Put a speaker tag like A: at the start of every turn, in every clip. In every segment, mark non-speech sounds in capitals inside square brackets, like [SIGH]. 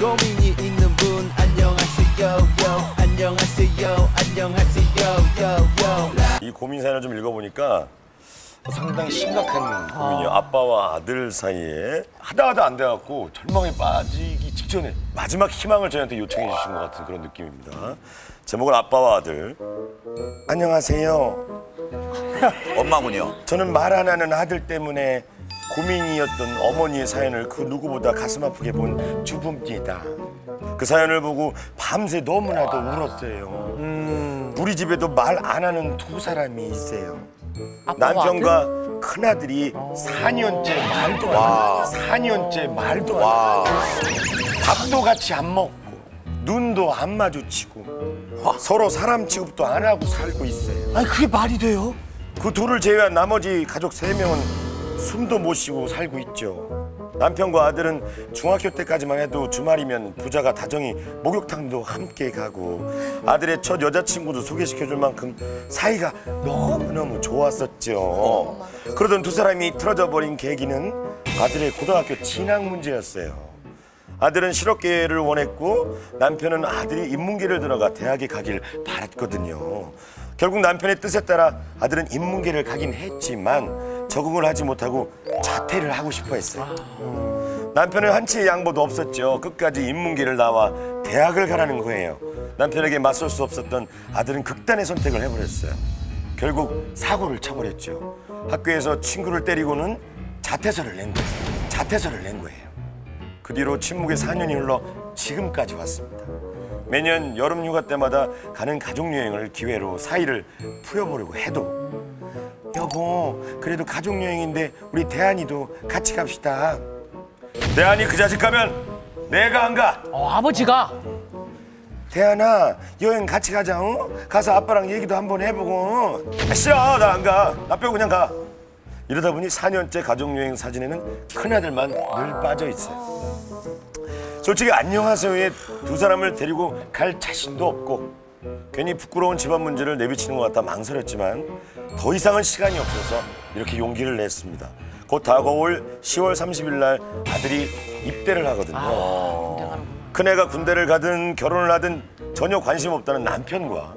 A: 고민이 있는 분 안녕하세요 요 안녕하세요 안녕하세요 요요
B: 이 고민 사연을 좀 읽어보니까 상당히 심각한 고민이에요. 아빠와 아들 사이에 하다 하다 안 돼갖고 절망에 빠지기 직전에 마지막 희망을 저희한테 요청해 주신 것 같은 그런 느낌입니다. 제목은 아빠와 아들. 안녕하세요.
C: 엄마군요.
B: 저는 말 안 하는 아들 때문에 고민이었던 어머니의 사연을 그 누구보다 가슴 아프게 본 주부입니다. 그 사연을 보고 밤새 너무나도 울었어요. 우리 집에도 말 안 하는 두 사람이 있어요. 남편과 큰아들이 4년째 말도 안 해. 4년째 말도 안
C: 와.
B: 해. 밥도 같이 안 먹고 눈도 안 마주치고 서로 사람 취급도 안 하고 살고 있어요.
D: 아니 그게 말이 돼요?
B: 그 둘을 제외한 나머지 가족 세명은 숨도 못 쉬고 살고 있죠. 남편과 아들은 중학교 때까지만 해도 주말이면 부자가 다정히 목욕탕도 함께 가고 아들의 첫 여자친구도 소개시켜줄 만큼 사이가 너무너무 좋았었죠. 그러던 두 사람이 틀어져 버린 계기는 아들의 고등학교 진학 문제였어요. 아들은 실업계를 원했고 남편은 아들이 인문계를 들어가 대학에 가길 바랐거든요. 결국 남편의 뜻에 따라 아들은 인문계를 가긴 했지만 적응을 하지 못하고 자퇴를 하고 싶어 했어요. 남편은 한치의 양보도 없었죠. 끝까지 인문계를 나와 대학을 가라는 거예요. 남편에게 맞설 수 없었던 아들은 극단의 선택을 해버렸어요. 결국 사고를 쳐버렸죠. 학교에서 친구를 때리고는 자퇴서를 낸 거예요. 자퇴서를 낸 거예요. 그 뒤로 침묵의 4년이 흘러 지금까지 왔습니다. 매년 여름 휴가 때마다 가는 가족 여행을 기회로 사이를 풀어보려고 해도 여보 그래도 가족 여행인데 우리 대한이도 같이 갑시다. 대한이 그 자식 가면 내가 안 가.
D: 어, 아버지가
B: 대한아 여행 같이 가자. 어? 가서 아빠랑 얘기도 한번 해보고. 아, 싫어 나 안 가. 나 빼고 그냥 가. 이러다 보니 4년째 가족여행 사진에는 큰아들만 늘 빠져 있어요. 솔직히 안녕하세요에 두 사람을 데리고 갈 자신도 없고 괜히 부끄러운 집안 문제를 내비치는 것 같아 망설였지만 더 이상은 시간이 없어서 이렇게 용기를 냈습니다. 곧 다가올 10월 30일 날 아들이 입대를 하거든요. 큰애가 군대를 가든 결혼을 하든 전혀 관심 없다는 남편과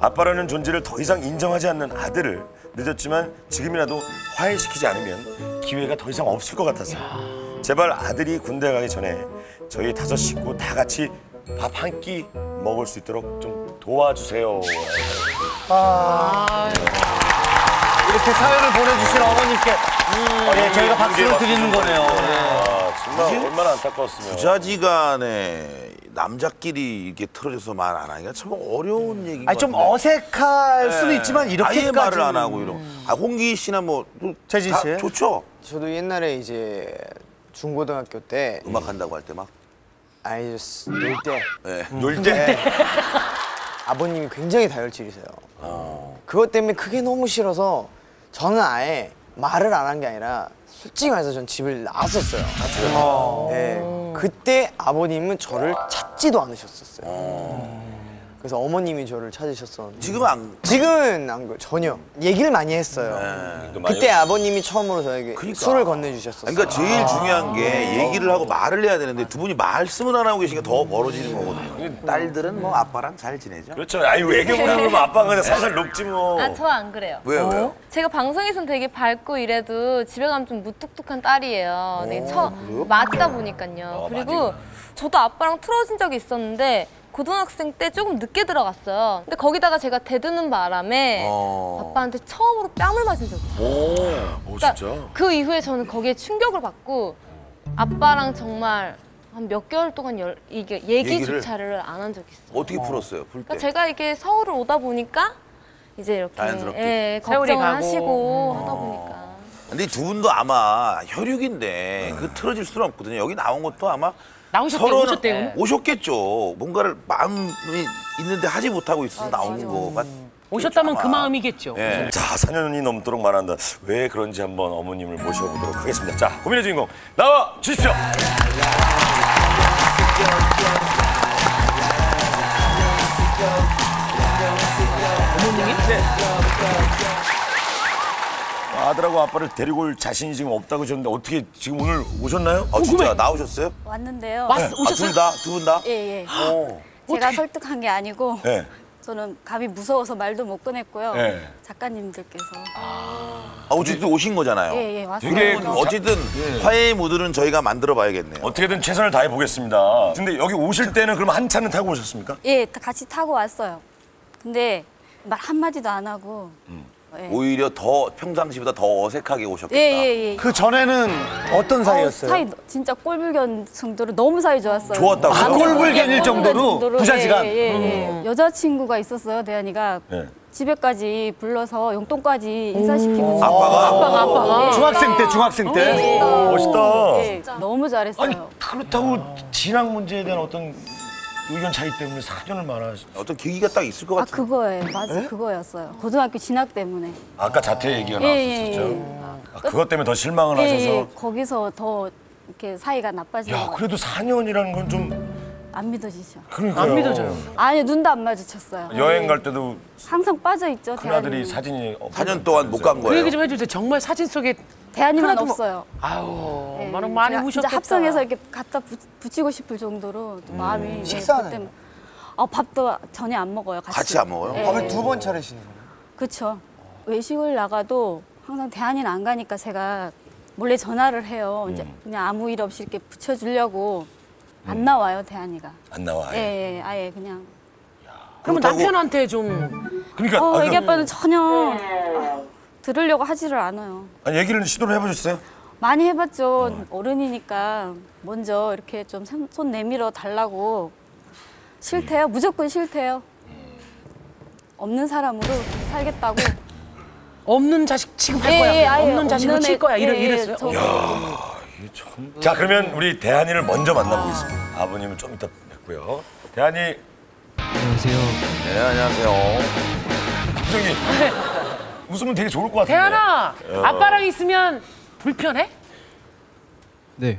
B: 아빠라는 존재를 더 이상 인정하지 않는 아들을 늦었지만 지금이라도 화해시키지 않으면 기회가 더 이상 없을 것 같아서 제발 아들이 군대 가기 전에 저희 다섯 식구 다 같이 밥 한 끼 먹을 수 있도록 좀 도와주세요.
D: 이렇게 사연을 보내주신 어머님께 네, 저희가 박수를 드리는 거네요. 네.
B: 아, 정말 얼마나 안타까웠으면.
C: 부자지간에 남자끼리 이렇게 틀어져서 말 안 하기가 참 어려운 얘기인
D: 아니 것좀
C: 같은데.
D: 어색할 수도 있지만 이렇게까지
C: 아예 말을 안 하고 이런. 아 홍기 씨나 뭐
D: 재진
C: 다
D: 씨?
C: 좋죠.
E: 저도 옛날에 이제 중고등학교 때
C: 음악 한다고 할 때 막.
E: 아니 놀때
C: 예.
B: 놀 때.
E: 아버님이 굉장히 다혈질이세요. 그것 때문에 그게 너무 싫어서 저는 아예 말을 안 한 게 아니라 솔직히 말해서 전 집을 나왔었어요. 네, 그때 아버님은 저를 찾지도 않으셨었어요. 그래서 어머님이 저를 찾으셨었는데
C: 지금 안.
E: 지금은 안 그- 전혀 얘기를 많이 했어요. 그때 아버님이 처음으로 저에게
C: 그러니까.
E: 술을 건네주셨었어요.
C: 그러니까 제일 중요한 게 얘기를 하고 말을 해야 되는데 두 분이 말씀을 안 하고 계시니까 더 멀어지는 거거든요. 딸들은 뭐 아빠랑 잘 지내죠?
B: 그렇죠. 아니 외교부라 그러면 아빠가 그냥 살살 녹지 뭐.
F: 아, 저 안 그래요.
C: 왜요, 왜요?
F: 제가 방송에서는 되게 밝고 이래도 집에 가면 좀 무뚝뚝한 딸이에요. 되게 처, 맞다 보니까요. 그리고 저도 아빠랑 틀어진 적이 있었는데 고등학생 때 조금 늦게 들어갔어요. 근데 거기다가 제가 대드는 바람에
C: 어.
F: 아빠한테 처음으로 뺨을 맞은 적이 있어요.
B: 오,
F: 그러니까
B: 진짜.
F: 그 이후에 저는 거기에 충격을 받고 아빠랑 정말 한 몇 개월 동안 열, 이게 얘기조차를 안 한 적이 있어요.
C: 어떻게 풀었어요? 풀 때?
F: 그러니까 제가 이게 서울을 오다 보니까 이제 이렇게
C: 자연스럽게.
F: 예, 걱정을
D: 가고.
F: 하시고 하다 보니까
C: 근데 두 분도 아마 혈육인데 그 틀어질 수는 없거든요. 여기 나온 것도 아마
D: 나오셨대요, 오셨대요?
C: 오셨겠죠. 뭔가를 마음이 있는데 하지 못하고 있어서 나오는 거가
D: 오셨다면 그
C: 아마.
D: 마음이겠죠.
C: 예.
B: 자, 4년이 넘도록 말한다. 왜 그런지 한번 어머님을 모셔보도록 하겠습니다. 자, 고민의 주인공 나와 주십시오.
D: 어머님이? 네.
B: 아들 아들하고 아빠를 데리고 올 자신이 지금 없다고 하셨는데 어떻게 지금 오늘 오셨나요?
C: 아 진짜 나오셨어요?
G: 왔는데요.
D: 왔,
B: 네.
C: 아,
D: 오셨어요?
C: 둘 다? 두 분 다?
G: 예, 예.
C: 어.
G: 제가 설득한 게 아니고
B: 네.
G: 저는 감이 무서워서 말도 못 꺼냈고요.
B: 네.
G: 작가님들께서
C: 아, 어쨌든 오신 거잖아요.
G: 예, 예, 왔어요.
B: 되게
C: 그럼 어쨌든 화해의 무드는 저희가 만들어 봐야겠네요.
B: 어떻게든 최선을 다해 보겠습니다. 근데 여기 오실 때는 그럼 한 차는 타고 오셨습니까?
G: 예, 다 같이 타고 왔어요. 근데 말 한마디도 안 하고 예.
C: 오히려 더 평상시보다 더 어색하게 오셨겠다.
G: 예, 예, 예.
D: 그 전에는 어떤
G: 어,
D: 사이였어요?
G: 사이 진짜 꼴불견 정도로 너무 사이 좋았어요.
C: 좋았다고요?
G: 아,
D: 꼴불견일
G: 꼴불견
D: 정도로 두 시간?
G: 예, 예, 예. 여자친구가 있었어요, 대한이가.
B: 네.
G: 집에까지 불러서 용돈까지 인사시키고
C: 아빠가?
G: 아빠가 아빠가
D: 중학생 때, 중학생 때.
B: 멋있다.
G: 예, 너무 잘했어요.
B: 아니 그렇다고 진학 문제에 대한 어떤 의견 차이 때문에 사전을 말하시.
C: 어떤 계기가 딱 있을 것
G: 아
C: 같아요.
G: 그거예요, 맞아 그거였어요. 고등학교 진학 때문에.
B: 아까 자퇴 얘기가
G: 예, 예,
B: 나왔었죠. 아, 그것 때문에 더 실망을
G: 예,
B: 하셔서.
G: 예, 거기서 더 이렇게 사이가 나빠지는 야거
B: 그래도 4년이라는 건 좀
G: 안 믿어지죠.
B: 그러니까요.
D: 안 믿어져요.
G: 아니 눈도 안 마주쳤어요.
B: 여행 갈 때도
G: 항상 빠져 있죠.
B: 큰아들이. 사진이 없-
C: 4년 동안 못 간
H: 그
C: 거예요.
H: 얘기 좀 해주세요. 정말 사진 속에 하나도 뭐-
G: 없어요.
H: 아유
G: 예,
H: 많이 많이
G: 제가
H: 우셨겠다.
G: 합성해서 이렇게 갖다 붙, 붙이고 싶을 정도로 또 마음이 예,
E: 식사는?
G: 그때 아 밥도 전혀 안 먹어요. 같이,
C: 같이 안 먹어요?
G: 예,
E: 밥을
G: 예.
E: 두번 차리시는 거예요?
G: 그렇죠. 외식을 나가도 항상 대한이는 안 가니까 제가 몰래 전화를 해요. 이제 그냥 아무 일 없이 이렇게 붙여주려고 안 나와요 대한이가.
B: 안 나와.
G: 예,
B: 예.
G: 예, 아예 그냥.
H: 그러면
C: 그렇다고-
H: 남편한테 좀
B: 그러니까
G: 어,
B: 아,
G: 애기
B: 그-
G: 아빠는 전혀 아, 들으려고 하지를 않아요.
B: 아니, 얘기를 시도를 해보셨어요?
G: 많이 해봤죠. 어른이니까 먼저 이렇게 좀 손 내밀어 달라고 싫대요. 무조건 싫대요. 없는 사람으로 살겠다고.
H: 없는 자식 취급할
G: 예,
H: 거야.
G: 예, 아예
H: 없는 자식으로
G: 없는
H: 칠
G: 애-
H: 거야. 이래,
G: 예, 예,
H: 이랬어요.
G: 저-
B: 자 그러면 우리 대한이를 먼저 만나보겠습니다. 아버님은 좀 이따 뵙고요. 대한이
I: 안녕하세요.
C: 네, 안녕하세요.
B: 갑자기 웃으면 되게 좋을 것 같은데.
H: 대한아, 아빠랑 있으면 불편해?
I: 네,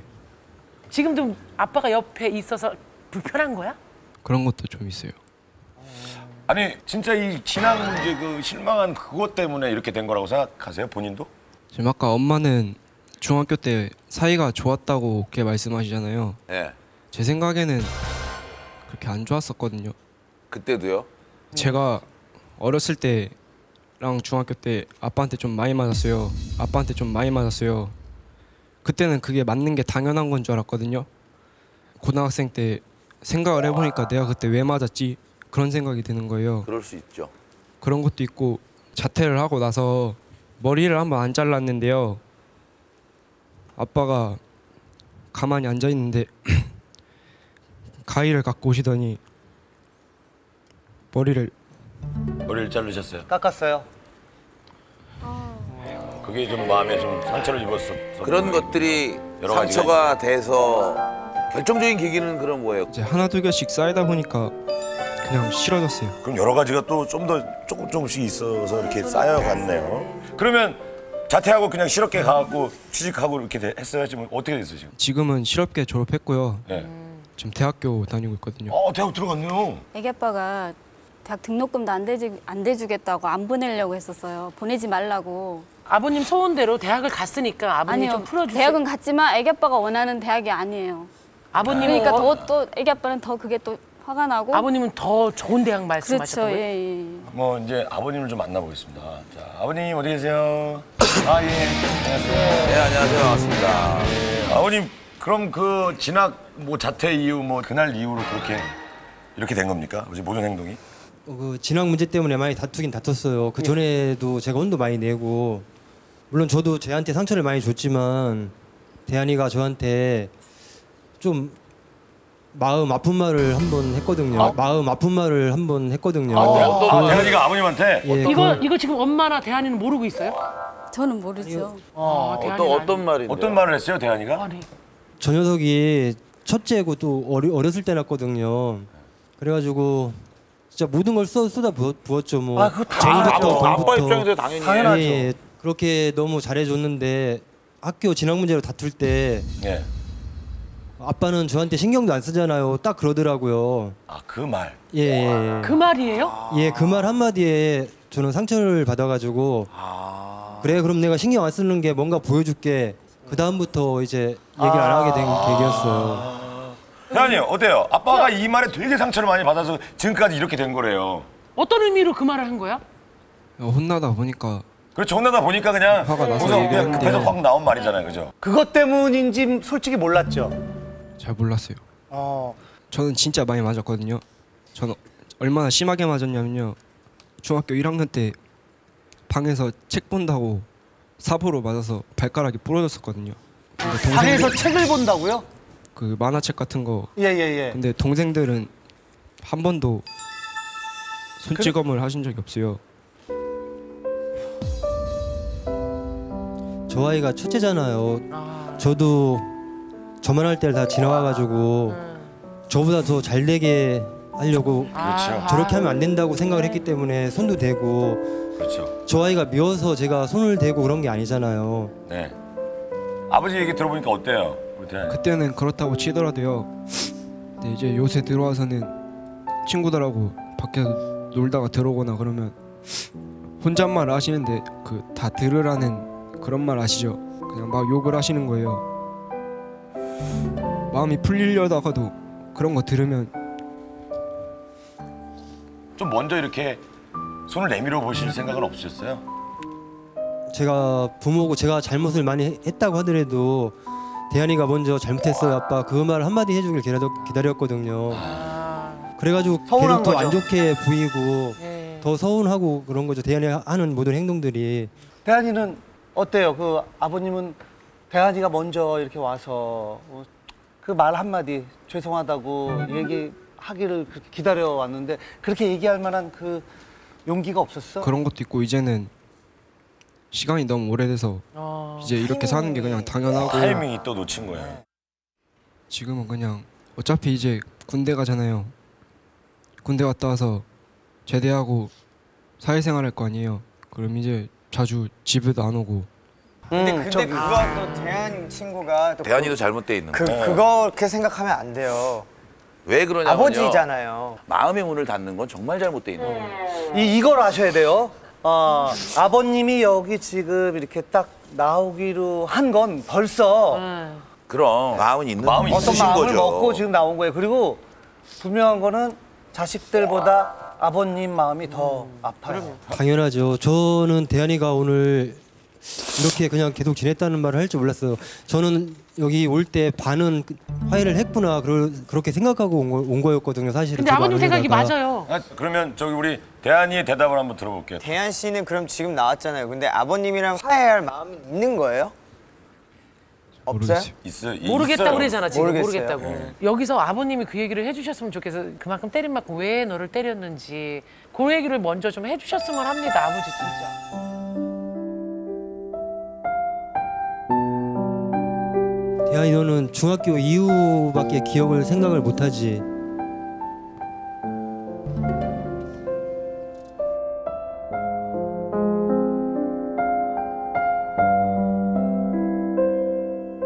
H: 지금도 아빠가 옆에 있어서 불편한 거야?
I: 그런 것도 좀 있어요.
B: 아니 진짜 이 진학 문제 그 실망한 그것 때문에 이렇게 된 거라고 생각하세요 본인도?
I: 지금 아까 엄마는 중학교 때 사이가 좋았다고 그렇게 말씀하시잖아요.
C: 예.
I: 제 생각에는 그렇게 안 좋았었거든요.
C: 그때도요?
I: 제가 어렸을 때랑 중학교 때 아빠한테 좀 많이 맞았어요. 아빠한테 좀 많이 맞았어요. 그때는 그게 맞는 게 당연한 건 줄 알았거든요. 고등학생 때 생각을 해보니까 내가 그때 왜 맞았지 그런 생각이 드는 거예요.
C: 그럴 수 있죠.
I: 그런 것도 있고 자퇴를 하고 나서 머리를 한번 안 잘랐는데요. 아빠가 가만히 앉아 있는데 [CLEARS THROAT] 가위를 갖고 오시더니 머리를
B: 머리를 자르셨어요.
D: 깎았어요.
B: 그게 좀 마음에 좀 상처를 입었어.
C: 그런 것들이 상처가 돼서 결정적인 계기는 그런 뭐예요?
I: 이제 하나 두 개씩 쌓이다 보니까 그냥 싫어졌어요.
B: 그럼 여러 가지가 또 좀 더 조금 조금씩 있어서 이렇게 쌓여갔네요. 그러면 자퇴하고 그냥 실업계 가갖고 취직하고 이렇게 돼- 했어요. 지금 어떻게 됐어요 지금?
I: 지금은 실업계 졸업했고요.
B: 네.
I: 지금 대학교 다니고 있거든요.
B: 어 대학 들어갔네요.
G: 애기 아빠가 대학 등록금도 안 대주 안 대주겠다고 안 보내려고 했었어요. 보내지 말라고.
H: 아버님 소원대로 대학을 갔으니까
G: 아니요.
H: 좀 풀어주세요.
G: 대학은 갔지만 애기 아빠가 원하는 대학이 아니에요.
H: 아버님은
G: 그러니까
H: 어,
G: 더또 애기 아빠는 더 그게 또 화가 나고.
H: 아버님은 더 좋은 대학
G: 그렇죠.
H: 말씀하셨던 거예요?
G: 예, 예.
B: 뭐 이제 아버님을 좀 만나보겠습니다. 자 아버님 어디 계세요? 아 예. 안녕하세요.
C: 네, 안녕하세요. 반갑습니다.
B: 네, 아버님 그럼 그 진학 뭐 자퇴 이후 뭐 그날 이후로 그렇게 이렇게 된 겁니까? 아버지 모든 행동이?
J: 어, 그 진학 문제 때문에 많이 다투긴 다퉜어요. 그 전에도 제가 혼도 많이 내고 물론 저도 쟤한테 상처를 많이 줬지만 대한이가 저한테 좀 마음 아픈 말을 한번 했거든요. 마음 아픈 말을 한 번 했거든요.
B: 아, 대한이가 아버님한테
J: 예,
H: 이거
J: 그-
H: 이거 지금 엄마나 대한이는 모르고 있어요?
G: 저는 모르죠.
H: 어,
C: 어떤 어떤 말인데?
B: 어떤 말을 했어요, 대한이가?
H: 아니,
J: 저 녀석이 첫째고 또 어리, 어렸을 때 났거든요. 그래가지고 진짜 모든 걸 쏟, 쏟아 부었, 부었죠. 뭐
D: 아, 그거 다
J: 돈부터
C: 아빠. 입장에서 당연히
D: 당연하죠.
J: 예, 예. 그렇게 너무 잘해줬는데 학교 진학 문제로 다툴 때
B: 예.
J: 아빠는 저한테 신경도 안 쓰잖아요. 딱 그러더라고요.
B: 아 그 말.
J: 예, 예,
H: 그 말이에요?
J: 예. 그 말 한마디에 저는 상처를 받아가지고 그래 그럼 내가 신경 안 쓰는 게 뭔가 보여줄게. 그 다음부터 이제 얘기를 안 하게 된 계기였어요.
B: 대한이 어때요? 아빠가 이 말에 되게 상처를 많이 받아서 지금까지 이렇게 된 거래요.
H: 어떤 의미로 그 말을 한 거야?
I: 어, 혼나다 보니까
B: 그렇죠. 혼나다 보니까 그냥
I: 화가 나서
B: 그냥. 급해서 확 나온 말이잖아요. 그죠?
D: 그것 때문인지 솔직히 몰랐죠.
I: 잘 몰랐어요.
D: 어.
I: 저는 진짜 많이 맞았거든요. 저는 얼마나 심하게 맞았냐면요. 중학교 1학년 때 방에서 책 본다고 사보로 맞아서 발가락이 부러졌었거든요.
D: 방에서 책을 본다고요?
I: 그 만화책 같은 거.
D: 예예예.
I: 근데 동생들은 한 번도 손찌검을 하신 적이 없어요.
J: 저 아이가 첫째잖아요. 저도 저만 할 때를 다 지나와가지고 저보다 더 잘 되게 하려고
B: 그렇죠.
J: 저렇게 하면 안 된다고 생각을 했기 때문에 손도 대고
B: 그렇죠.
J: 저 아이가 미워서 제가 손을 대고 그런 게 아니잖아요.
B: 네. 아버지 얘기 들어보니까 어때요?
I: 그때는 그렇다고 치더라도요. 근데 이제 요새 들어와서는 친구들하고 밖에서 놀다가 들어오거나 그러면 혼잣말 하시는데 그 다 들으라는 그런 말 아시죠? 그냥 막 욕을 하시는 거예요. 마음이 풀리려다가도 그런 거 들으면
B: 좀 먼저 이렇게 손을 내밀어 보실 생각은 없으셨어요?
J: 제가 부모고 제가 잘못을 많이 했다고 하더라도 대한이가 먼저 잘못했어요 아빠 그 말 한마디 해주길 기다렸, 기다렸거든요 그래가지고
D: 서운한
J: 계속 더안
D: 거죠.
J: 좋게 보이고
H: 예.
J: 더 서운하고 그런 거죠 대한이 하는 모든 행동들이
D: 대한이는 어때요? 그 아버님은 대한이가 먼저 이렇게 와서 그 말 한마디 죄송하다고 얘기하기를 그렇게 기다려 왔는데 그렇게 얘기할 만한 그 용기가 없었어?
I: 그런 것도 있고 이제는 시간이 너무 오래돼서
H: 어.
I: 이제 이렇게 사는 게 그냥 당연하고
B: 타이밍이 또 놓친 거예요.
I: 지금은 그냥 어차피 이제 군대 가잖아요. 군대 갔다 와서 제대하고 사회생활 할 거 아니에요. 그럼 이제 자주 집에도 안 오고
E: 근데
D: 음,
E: 근데 그거 또 대한 친구가 또
C: 대한이도 잘못돼 있는
E: 그
C: 거야.
E: 그렇게 생각하면 안 돼요.
C: 왜 그러냐면요.
E: 아버지잖아요.
C: 마음의 문을 닫는 건 정말 잘못돼 있는 거예요.
D: 이 이걸 아셔야 돼요. 어, 아버님이 여기 지금 이렇게 딱 나오기로 한 건 벌써
C: 그럼 마음은 있는
B: 마음이
D: 어떤 마음을
C: 거죠.
D: 먹고 지금 나온 거예요. 그리고 분명한 거는 자식들보다 아버님 마음이 더 아파요.
J: 당연하죠 저는 대한이가 오늘 이렇게 그냥 계속 지냈다는 말을 할 줄 몰랐어요 저는 여기 올 때 반은 화해를 했구나 그러, 그렇게 생각하고 온, 거, 온 거였거든요 사실은
H: 근데 아버님
J: 안
H: 생각이. 맞아요.
B: 아, 그러면 저기 우리 대한이의 대답을 한번 들어볼게요.
E: 대한 씨는 그럼 지금 나왔잖아요. 근데 아버님이랑 화해할 마음이 있는 거예요? 없어요?
H: 모르겠다고
B: 있어요.
H: 그러잖아 지금
E: 모르겠어요.
H: 모르겠다고 여기서 아버님이 그 얘기를 해주셨으면 좋겠어 그만큼 때린 만큼 왜 너를 때렸는지 그 얘기를 먼저 좀 해주셨으면 합니다 아버지 진짜
J: 대한이 너는 중학교 이후밖에 기억을 생각을 못하지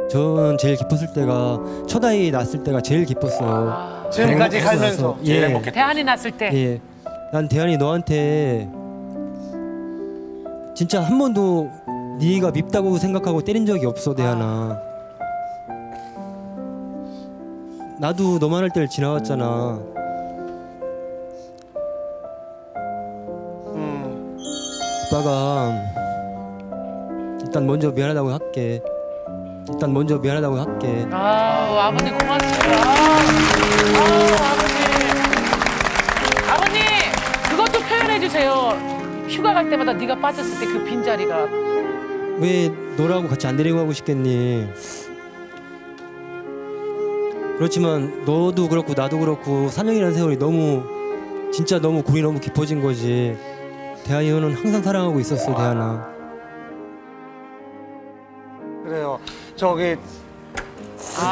J: 저는 제일 기뻤을 때가 첫 아이 낳았을 때가 제일 기뻤어요.
D: 지금까지 살면서.
B: 제일
J: 예.
B: 행복했다.
H: 대한이 났을 때
J: 예. 난 대한이 너한테 진짜 한 번도 네가 밉다고 생각하고 때린 적이 없어 대한아. 나도 너만 할 때를 지나왔잖아.
D: 음,
J: 오빠가 일단 먼저 미안하다고 할게. 일단 먼저 미안하다고 할게.
H: 아 아버님 고맙습니다 아 아버님 아버님 그것 도 표현해 주세요 휴가 갈 때마다 네가 빠졌을 때 그 빈자리가
J: 왜 너라고 같이 안 데리고 가고 싶겠니? 그렇지만 너도 그렇고 나도 그렇고 3년이라는 세월이 너무 진짜 너무 골이 너무 깊어진 거지. 대한이 너는 항상 사랑하고 있었어, 대한아.
D: 그래요. 저기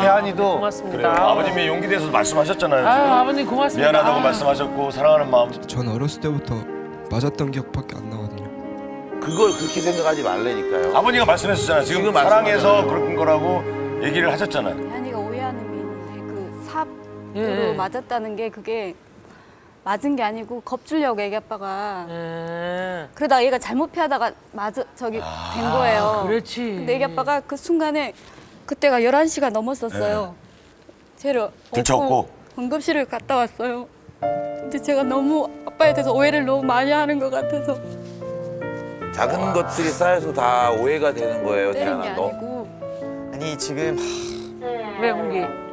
D: 대한이도
H: 고맙습니다
B: 그래요. 아버님이 용기 내서 말씀하셨잖아요.
H: 아유
B: 지금.
H: 아버님 고맙습니다
B: 미안하다고
H: 아유.
B: 말씀하셨고 사랑하는 마음.
I: 전 어렸을 때부터 맞았던 기억밖에 안 나거든요.
C: 그걸 그렇게 생각하지 말라니까요.
B: 아버지가 말씀했었잖아요. 지금,
C: 지금
B: 사랑해서. 그런 거라고 얘기를 하셨잖아요.
G: 그 삽으로
H: 예, 예.
G: 맞았다는 게 그게 맞은 게 아니고 겁주려고 애기 아빠가
H: 음.
G: 그러다가 얘가 잘못 피하다가 맞아 저기 된 거예요.
H: 그렇지.
G: 근데 애기 아빠가 그 순간에 그때가 11시가 넘었었어요. 쟤를
B: 들쳐업고.
G: 업고 응급실을 갔다 왔어요. 근데 제가 너무 아빠에 대해서 오해를 너무 많이 하는 것 같아서
C: 작은 것들이 쌓여서 다 오해가 되는 거예요,
G: 때린 게. 아니고
E: 아니 지금
H: 왜 홍기?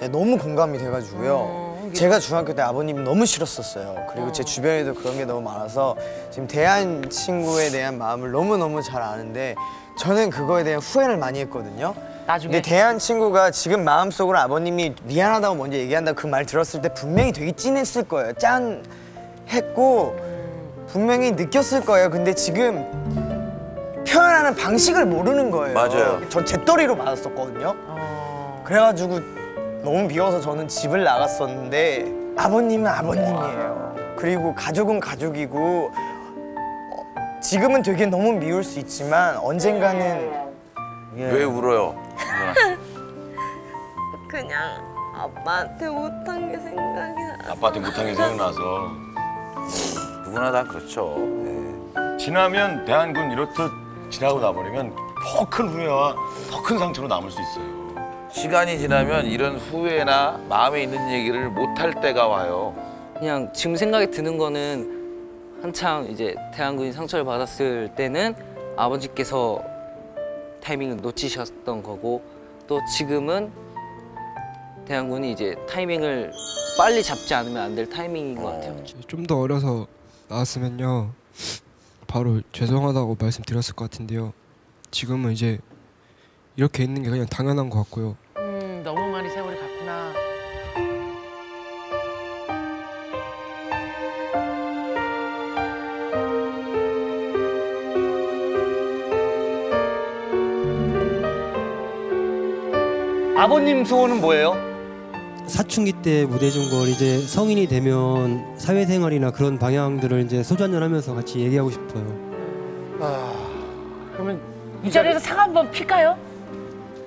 E: 네, 너무 공감이 돼가지고요. 제가 중학교 때 아버님 너무 싫었었어요. 그리고 제 주변에도 그런 게 너무 많아서 지금 대한 친구에 대한 마음을 너무 너무 잘 아는데 저는 그거에 대한 후회를 많이 했거든요.
H: 나중에.
E: 근데 대한 친구가 지금 마음속으로 아버님이 미안하다고 먼저 얘기한다 그 말 들었을 때 분명히 되게 찐했을 거예요. 짠 했고 분명히 느꼈을 거예요. 근데 지금 표현하는 방식을 모르는 거예요.
C: 맞아요.
E: 전 재떨이로 맞았었거든요. 그래가지고 너무 미워서 저는 집을 나갔었는데 아버님은 아버님이에요. 그리고 가족은 가족이고 어, 지금은 되게 너무 미울 수 있지만 언젠가는
C: 왜 울어요? [LAUGHS]
F: 그냥 아빠한테 못한 게 생각이 나.
B: 아빠한테 못한 게 생각나서
C: 누구나 다 그렇죠. 네.
B: 지나면 대한군 이렇듯 지나고 나버리면 더 큰 후회와 더 큰 상처로 남을 수 있어요.
C: 시간이 지나면 이런 후회나 마음에 있는 얘기를 못할 때가 와요.
K: 그냥 지금 생각이 드는 거는 한창 이제 태양군이 상처를 받았을 때는 아버지께서 타이밍을 놓치셨던 거고 또 지금은 태양군이 이제 타이밍을 빨리 잡지 않으면 안 될 타이밍인 것 같아요.
I: 좀 더 어려서 나왔으면요 바로 죄송하다고 말씀드렸을 것 같은데요 지금은 이제 이렇게 있는 게 그냥 당연한 것 같고요
H: 음, 너무 많이 세월이 갔구나.
D: 아버님 소원은 뭐예요?
J: 사춘기 때 무대 준 걸 이제 성인이 되면 사회생활이나 그런 방향들을 이제 소주 한잔 하면서 같이 얘기하고 싶어요.
D: 그러면
H: 이 자리에서 상 한번 필까요?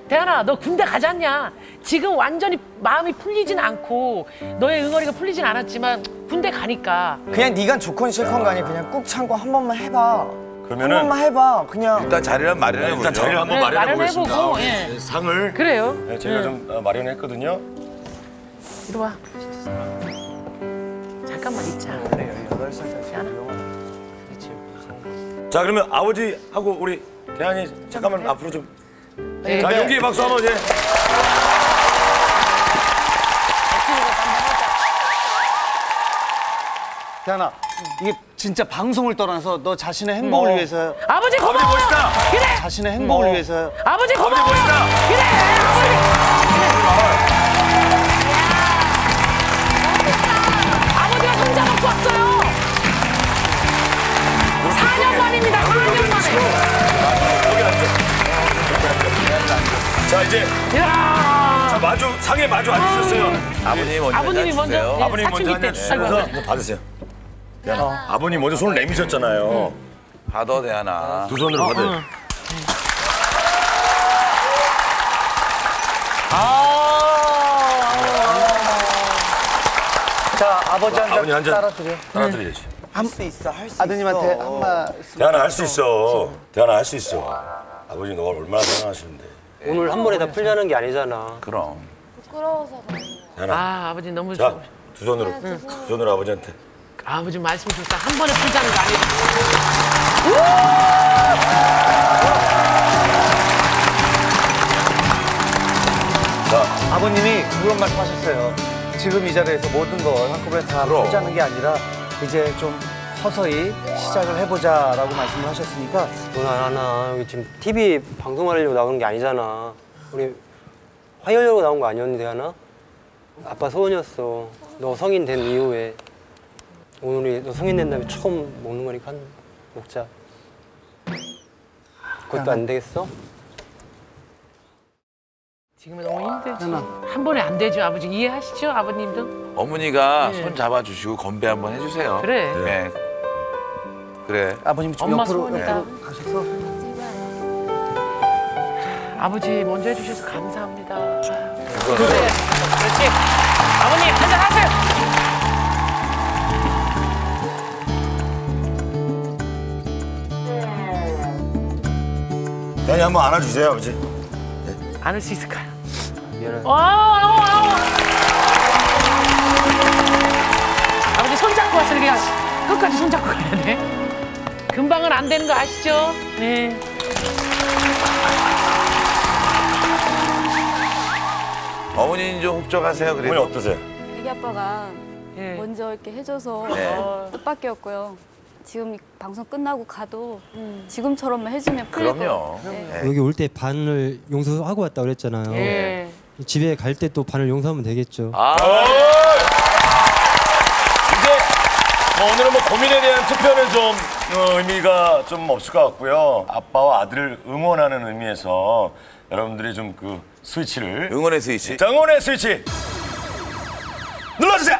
H: 대한아, 너 군대 가지 않냐? 지금 완전히 마음이 풀리진 않고 너의 응어리가 풀리진 않았지만 군대 가니까
E: 그냥 네가 좋건 싫건 간에 그냥 꾹 참고 한 번만 해봐. 한
B: 그러면은
E: 번만 해봐. 그냥
C: 일단 자리를 마련해 보죠.
B: 일단 자리를 한번
H: 그래,
B: 마련해 보겠습니다.
H: 예.
B: 네, 상을
H: 그래요.
B: 네, 제가
H: 응.
B: 좀 어, 마련했거든요.
H: 이리 와. 잠깐만 있자.
E: 그래 18살까지
H: 대한아.
B: 자 그러면 아버지하고 우리 대한이 잠깐만 앞으로 좀.
H: 네.
B: 자 용기 박수 한번 예.
D: 대한아 이게 진짜 방송을 떠나서 너 자신의 행복을
B: 뭐.
D: 위해서
H: 아버지 고마워.
B: 아버지 멋있다.
H: 그래.
D: 자신의 행복을 위해서
H: 아버지 고마워.
B: 아버지 멋있다.
H: 그래. 아버지. 아버지가 혼자 갖고 왔어요. 4년 만입니다. 4년 만에.
B: 자 이제. 자, 마주 상에 마주 앉으셨어요.
C: 아버님이 먼저
H: 아버님이. 먼저? 네.
B: 아버님 먼저
H: 사춘기
B: 한잔
H: 때.
B: 주시면서 이거 받으세요. 대한아, 아버님 먼저 손을 내미셨잖아요.
C: 받아 대하나.
B: 두 손으로 받아요.
D: 자 아버지 한
B: 아버님
D: 잔
B: 한 잔.
D: 따라 드려
B: 따라드려야지.
E: 할수 있어. 할 수
D: 아드님한테
E: 있어.
D: 한 말씀
B: 대한아 할수 있어. 대한아 할수 있어. 아버지 너 얼마나 사랑하시는데.
J: 오늘 한 번에 다 풀자는 게 아니잖아.
C: 그럼.
F: 부끄러워서.
B: 대한아.
H: 아 아버지 너무
B: 자,
H: 좋아.
B: 두 손으로. 두 손으로 아버지한테.
H: 아버지 말씀 좋다. 한 번에 풀자는 거 아니야.
B: 자,
D: 아버님이 그런 말씀하셨어요. 지금 이 자리에서 모든 걸 한꺼번에 다
C: 그럼.
D: 풀자는 게 아니라 이제 좀 서서히 시작을 해보자라고 말씀을 하셨으니까
J: 넌안 하나. 여기 지금 TV 방송하려고 나오는 게 아니잖아. 우리 화요일로 나온 거 아니었는데 하나? 아빠 소원이었어. 너 성인 된 이후에 오늘이 너 성인 된 다음에 처음 먹는 거니까 한 먹자. 그것도 안 되겠어?
H: 지금은 너무 힘들지. 한 번에 안 되죠, 아버지. 이해하시죠, 아버님도?
C: 어머니가
H: 네.
C: 손 잡아주시고 건배 한번 해주세요.
H: 그래.
C: 네. 그래.
D: 아버님 좀
H: 엄마
D: 옆으로,
H: 소원이다.
D: 옆으로 네. 가셔서.
H: 아버지 먼저 해주셔서 감사합니다. 그래. 그렇지. 아버님 한잔 하세요.
B: 아니 한번 안아주세요 아버지. 네.
H: 안을 수 있을까요?
J: 미안해.
H: 와우, 와. 아버지 손잡고 왔어 이렇게 끝까지 손잡고 가야 돼. 금방은 안 되는 거 아시죠? 네.
C: 어머니는 좀 흡족하세요
B: 어머니
C: 그래도.
B: 어떠세요?
G: 애기 아빠가
H: 예.
G: 먼저 이렇게 해줘서
C: 네.
G: 뜻밖이었고요. 지금 이 방송 끝나고 가도 지금처럼만 해주면 풀릴 것
C: 그럼요.
G: 네.
C: 네.
J: 여기 올 때 반을 용서하고 왔다 그랬잖아요.
H: 예.
J: 집에 갈 때 또 반을 용서하면 되겠죠.
C: 아,
B: 이제 뭐 오늘은 뭐 고민에 대한 투표는 좀 어, 의미가 좀 없을 것 같고요. 아빠와 아들을 응원하는 의미에서 여러분들이 좀 그 스위치를
C: 응원의 스위치.
B: 자, 응원의 스위치 눌러주세요.